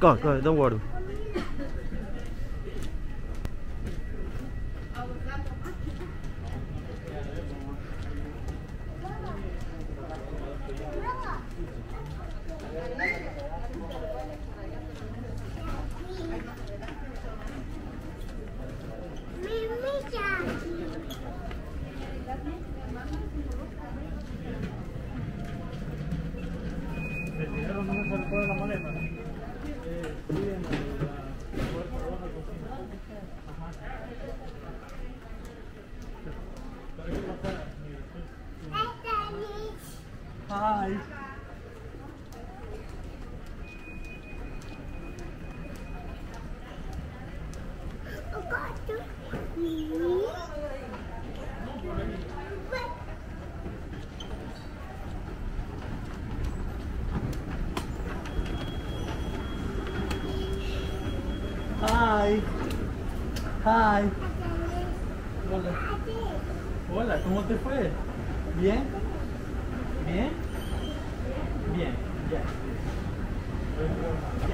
Go, go, don't worry. Hi. Hola. Hola, ¿cómo te fue? ¿Bien? ¿Bien? Bien, ya.